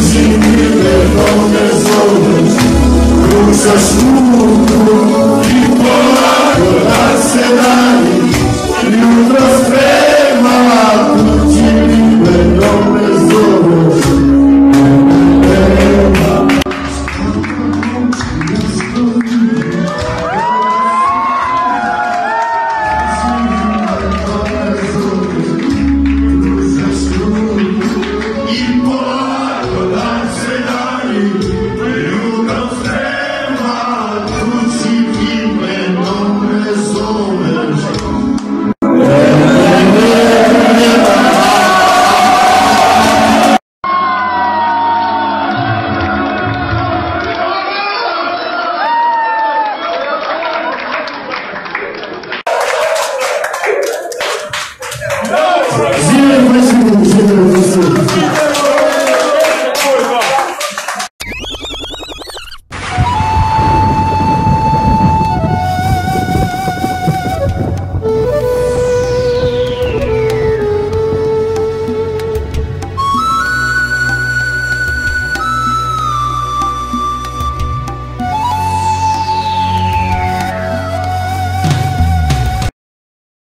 Kući mi